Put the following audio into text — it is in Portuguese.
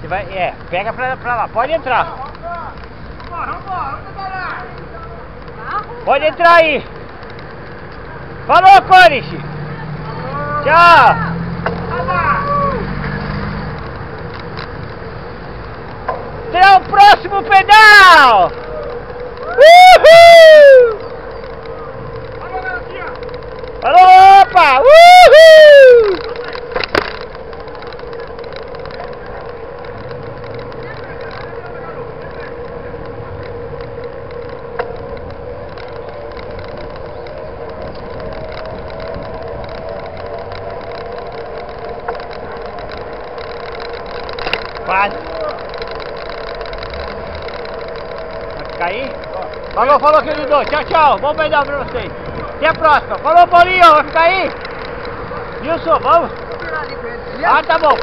Você vai, é, pega pra, pra lá, pode entrar. Pode entrar aí. Falou, Corice. Tchau. Até o próximo pedal. Uhul! Falou, opa! Uhul! Quase. Vai ficar aí? Falou, falou, querido. Tchau, tchau. Bom pedal pra vocês. Até a próxima. Falou, Paulinho. Vai ficar aí? Wilson, vamos? Ah, tá bom.